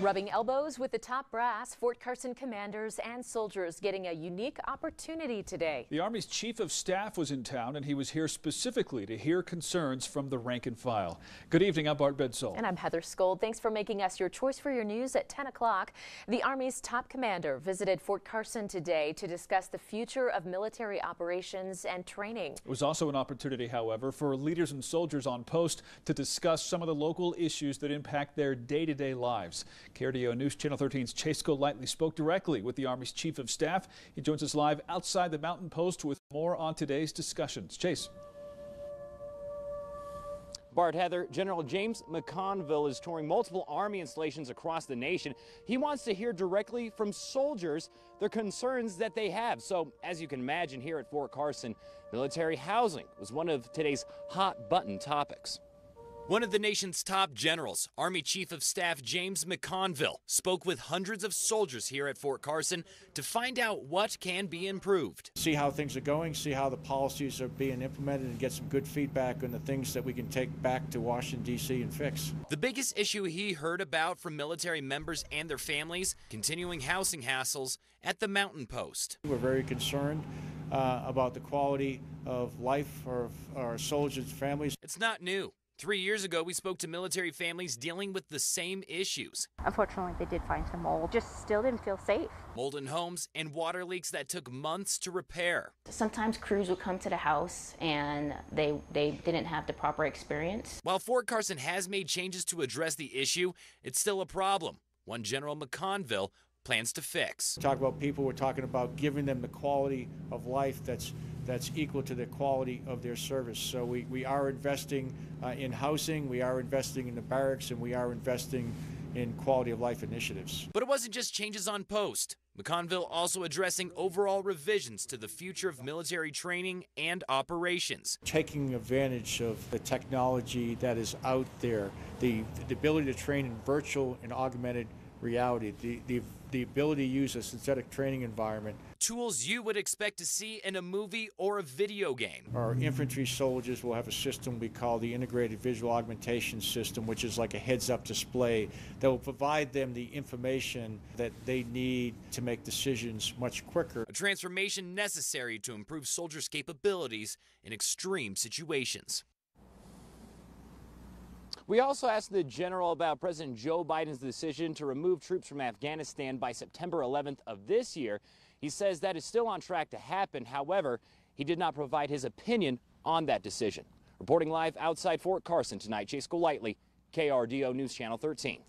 Rubbing elbows with the top brass, Fort Carson commanders and soldiers getting a unique opportunity today. The Army's chief of staff was in town and he was here specifically to hear concerns from the rank and file. Good evening, I'm Bart Bedsole. And I'm Heather Skold. Thanks for making us your choice for your news at 10 o'clock. The Army's top commander visited Fort Carson today to discuss the future of military operations and training. It was also an opportunity, however, for leaders and soldiers on post to discuss some of the local issues that impact their day-to-day -day lives. KRDO News Channel 13's Chase Golightly spoke directly with the Army's Chief of Staff. He joins us live outside the Mountain Post with more on today's discussions. Chase. Bart Heather, General James McConville is touring multiple Army installations across the nation. He wants to hear directly from soldiers the concerns that they have. So, as you can imagine, here at Fort Carson, military housing was one of today's hot button topics. One of the nation's top generals, Army Chief of Staff James McConville, spoke with hundreds of soldiers here at Fort Carson to find out what can be improved. See how things are going, see how the policies are being implemented, and get some good feedback on the things that we can take back to Washington, D.C. and fix. The biggest issue he heard about from military members and their families continuing housing hassles at the Mountain Post. We're very concerned uh, about the quality of life for our soldiers' families. It's not new. Three years ago, we spoke to military families dealing with the same issues. Unfortunately, they did find some mold. Just still didn't feel safe. Mold in homes and water leaks that took months to repair. Sometimes crews would come to the house and they, they didn't have the proper experience. While Fort Carson has made changes to address the issue, it's still a problem. One General McConville plans to fix. Talk about people, we're talking about giving them the quality of life that's that's equal to the quality of their service. So we, we are investing uh, in housing, we are investing in the barracks, and we are investing in quality of life initiatives. But it wasn't just changes on post. McConville also addressing overall revisions to the future of military training and operations. Taking advantage of the technology that is out there, the, the ability to train in virtual and augmented reality, the, the, the ability to use a synthetic training environment. Tools you would expect to see in a movie or a video game. Our infantry soldiers will have a system we call the Integrated Visual Augmentation System, which is like a heads-up display that will provide them the information that they need to make decisions much quicker. A transformation necessary to improve soldiers' capabilities in extreme situations. We also asked the general about President Joe Biden's decision to remove troops from Afghanistan by September 11th of this year. He says that is still on track to happen. However, he did not provide his opinion on that decision. Reporting live outside Fort Carson tonight, Chase Golightly, KRDO News Channel 13.